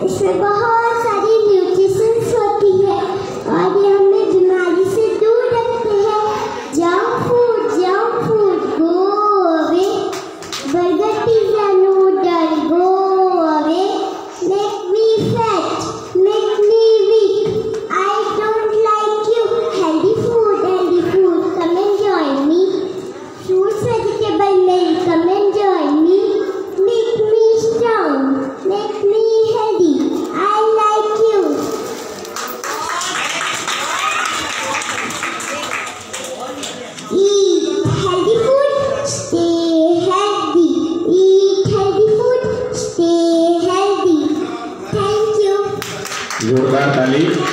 你是好 food, stay